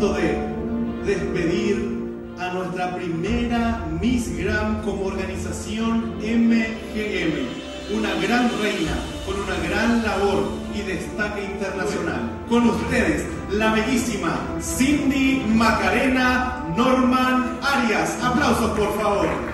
de despedir a nuestra primera Miss Gram como organización MGM, una gran reina con una gran labor y destaque internacional. Con ustedes, la bellísima Cindy Macarena Norman Arias. Aplausos, por favor.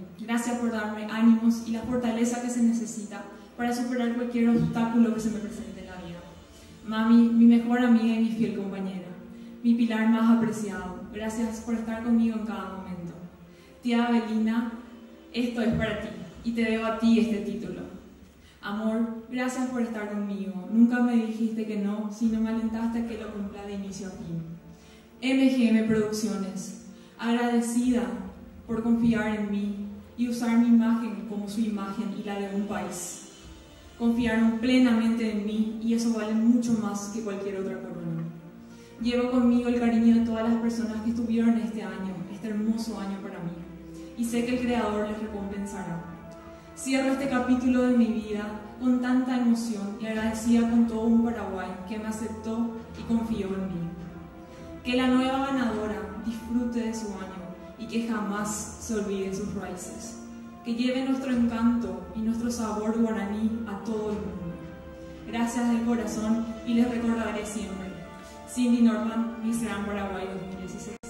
Gracias por darme ánimos y la fortaleza que se necesita para superar cualquier obstáculo que se me presente en la vida. Mami, mi mejor amiga y mi fiel compañera. Mi pilar más apreciado. Gracias por estar conmigo en cada momento. Tía Avelina, esto es para ti y te debo a ti este título. Amor, gracias por estar conmigo. Nunca me dijiste que no, sino me alentaste a que lo cumpla de inicio a fin. MGM Producciones, agradecida por confiar en mí y usar mi imagen como su imagen y la de un país. Confiaron plenamente en mí y eso vale mucho más que cualquier otra corona. Llevo conmigo el cariño de todas las personas que estuvieron este año, este hermoso año para mí, y sé que el Creador les recompensará. Cierro este capítulo de mi vida con tanta emoción y agradecida con todo un Paraguay que me aceptó y confió en mí. Que la nueva ganadora disfrute de su año y que jamás se olvide sus raíces. Que lleve nuestro encanto y nuestro sabor guaraní a todo el mundo. Gracias del corazón y les recordaré siempre. Cindy Norman, Miss Gran Paraguay 2016.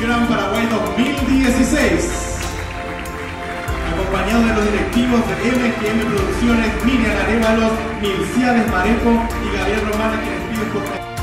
Gran Paraguay 2016. Acompañado de los directivos de MGM Producciones, Miriam Arevalos, Milciades Mareco y Gabriel Romana, quienes piden por